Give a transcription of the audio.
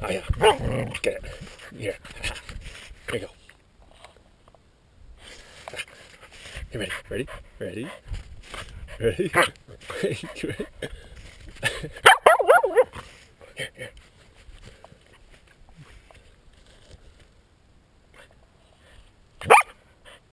Oh, yeah. Get it. Yeah. Here we go. You ready? Ready? Ready? Ready? ready? ready?